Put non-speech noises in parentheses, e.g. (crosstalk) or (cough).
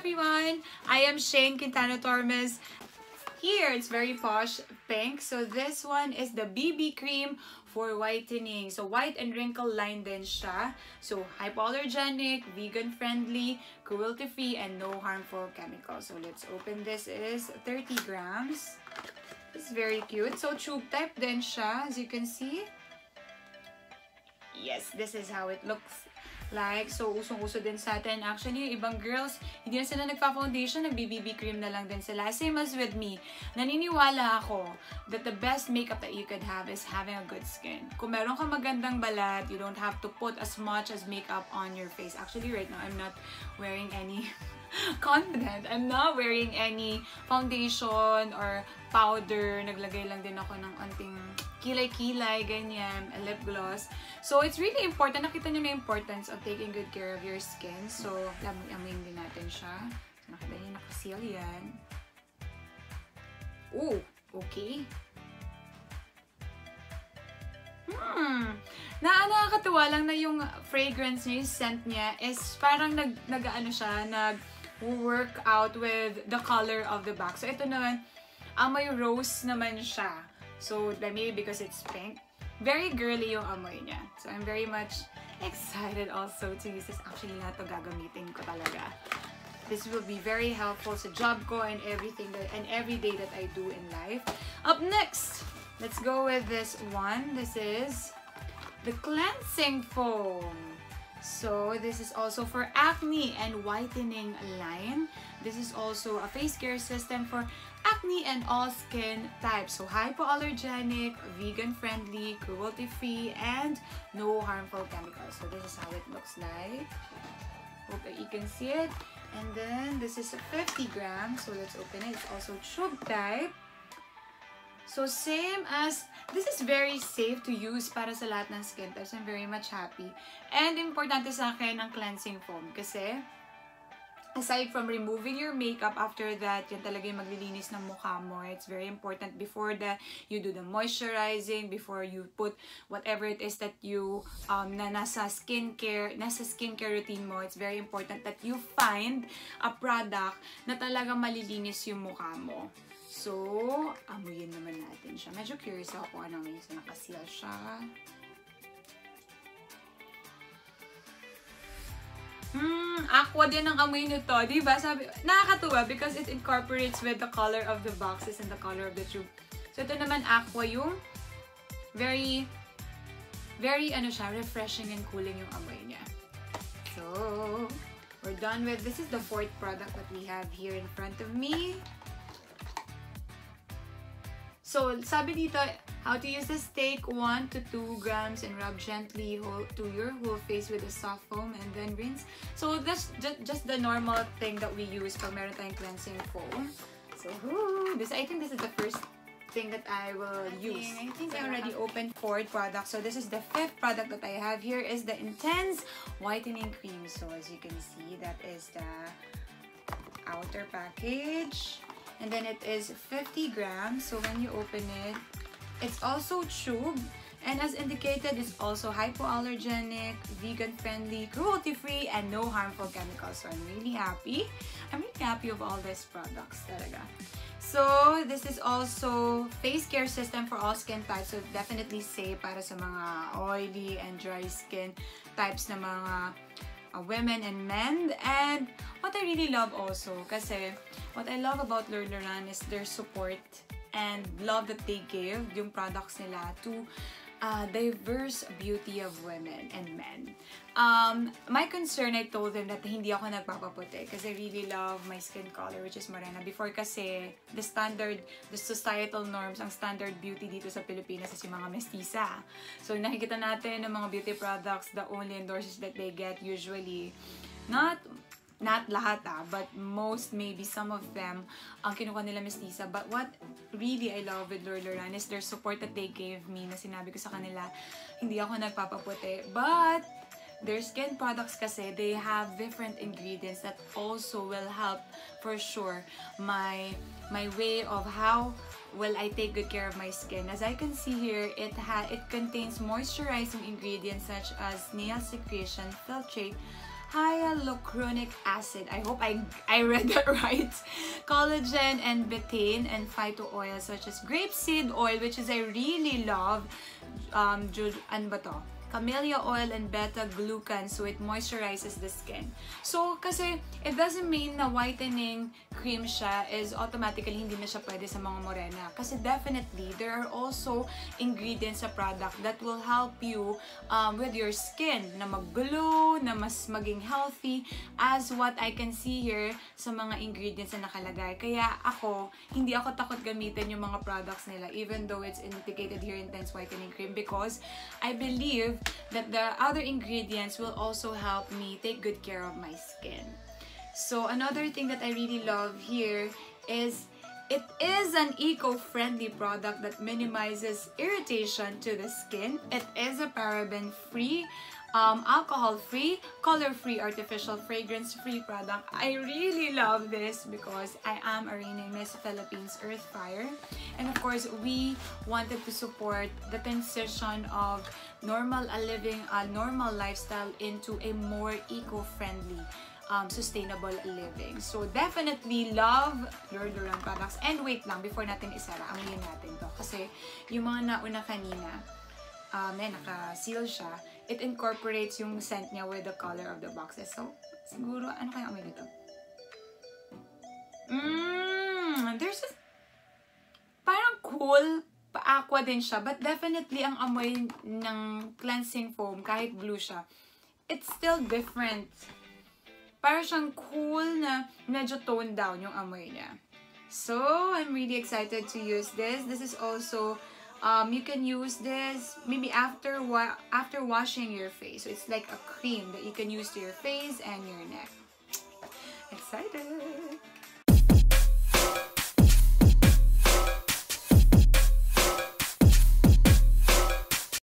everyone! I am Shane Quintana Tormes. Here, it's very posh pink. So this one is the BB cream for whitening. So white and wrinkle line din siya. So hypoallergenic, vegan friendly, cruelty free, and no harmful chemicals. So let's open this. It is 30 grams. It's very cute. So tube type din siya, as you can see. Yes, this is how it looks like. So, usong-uso din sa atin. Actually, yung ibang girls, hindi na sila nagpa-foundation, nag-BB cream na lang din sila. Same as with me. Naniniwala ako that the best makeup that you could have is having a good skin. Kung meron ka magandang balat, you don't have to put as much as makeup on your face. Actually, right now, I'm not wearing any (laughs) confident. I'm not wearing any foundation or powder. Naglagay lang din ako ng anting kilay-kilay, ganyan, lip gloss. So, it's really important. Nakita nyo na importance of taking good care of your skin. So, amoy-amoyin din natin siya. So, nakita nyo, nakaseal yan. Oh, okay. Hmm. Na nakakatuwa lang na yung fragrance niya, yung scent niya, is parang nag, nag ano siya, nag work out with the color of the back. So, ito naman, amoy rose naman siya. So, maybe because it's pink. Very girly yung amoy niya. So, I'm very much excited also to use this. Actually, lahat to gagamitin ko talaga. This will be very helpful sa job ko and everything that, and every day that I do in life. Up next, let's go with this one. This is the cleansing foam. So, this is also for acne and whitening line. This is also a face care system for acne and all skin types. So, hypoallergenic, vegan-friendly, cruelty-free, and no harmful chemicals. So, this is how it looks like. Hope that you can see it. And then, this is 50 grams. So, let's open it. It's also tube type. So, same as, this is very safe to use para sa lahat ng skin types. I'm very much happy. And, importante sa akin ang cleansing foam. Kasi, aside from removing your makeup, after that, yan talaga yung maglilinis ng mukha mo. It's very important before that you do the moisturizing, before you put whatever it is that you, um, na nasa skincare, nasa skincare routine mo, it's very important that you find a product na talaga malilinis yung mukha mo. So, amuyin naman natin siya. Medyo curious ako kung anong yun. So, nakaseal siya. Aqua din ang amoy nito. Diba? Sabi, nakakatuwa because it incorporates with the color of the boxes and the color of the tube. So, ito naman aqua yung very, very, ano siya, refreshing and cooling yung amoy niya. So, we're done with, this is the fourth product that we have here in front of me. So, sabi dito, how to use this, take 1 to 2 grams and rub gently whole, to your whole face with a soft foam and then rinse. So, that's just, just the normal thing that we use for meron cleansing foam. So, whoo, this, I think this is the first thing that I will use. I think I already uh, opened four products. So, this is the fifth product that I have here is the Intense Whitening Cream. So, as you can see, that is the outer package. And then it is 50 grams. So when you open it, it's also tube. And as indicated, it's also hypoallergenic, vegan-friendly, cruelty-free, and no harmful chemicals. So I'm really happy. I'm really happy of all these products talaga. So, this is also face care system for all skin types. So, definitely safe para sa mga oily and dry skin types na mga uh, women and men. And what I really love also, kasi what I love about Lurleran is their support and love that they give yung products nila to uh, diverse beauty of women and men. Um, my concern, I told them that hindi ako nagpapaputi because I really love my skin color which is morena. Before kasi, the standard, the societal norms, ang standard beauty dito sa Pilipinas is yung mga mestiza. So, nakikita natin ng mga beauty products, the only endorses that they get usually, not not lahat ah, but most, maybe some of them, ang kinuha nila mestiza. But what really I love with Lurleran is their support that they gave me na sinabi ko sa kanila, hindi ako nagpapaputi. But, their skin products kasi, they have different ingredients that also will help for sure my my way of how will I take good care of my skin. As I can see here, it ha it contains moisturizing ingredients such as nail secretion, filtrate, hyaluronic acid. I hope I, I read that (laughs) right. Collagen and betaine and phyto oils such as grapeseed oil, which is I really love. Um, ano ba to? Camellia oil and beta-glucan so it moisturizes the skin. So, kasi it doesn't mean na whitening cream siya is automatically hindi na siya pwede sa mga morena. Kasi definitely, there are also ingredients sa product that will help you um, with your skin na mag-glow, na mas maging healthy as what I can see here sa mga ingredients na nakalagay. Kaya ako, hindi ako takot gamitin yung mga products nila even though it's indicated here intense whitening cream because I believe that the other ingredients will also help me take good care of my skin. So another thing that I really love here is it is an eco-friendly product that minimizes irritation to the skin. It is a paraben-free um, alcohol-free, color-free, artificial fragrance-free product. I really love this because I am a reigning Miss Philippines Earth Fire. And of course, we wanted to support the transition of normal a living, a normal lifestyle into a more eco-friendly um, sustainable living. So, definitely love your Duran products. And wait lang, before natin isara, amuyin natin to. Kasi, yung mga nauna kanina, um, eh, naka-seal siya it incorporates yung scent niya with the color of the boxes. So, siguro, ano kaya amoy nito? Mmm, there's a, parang cool, pa-aqua din siya, but definitely ang amoy ng cleansing foam, kahit blue siya, it's still different. Parang siyang cool na medyo toned down yung amoy niya. So, I'm really excited to use this. This is also um, you can use this maybe after wa after washing your face. So it's like a cream that you can use to your face and your neck. Excited!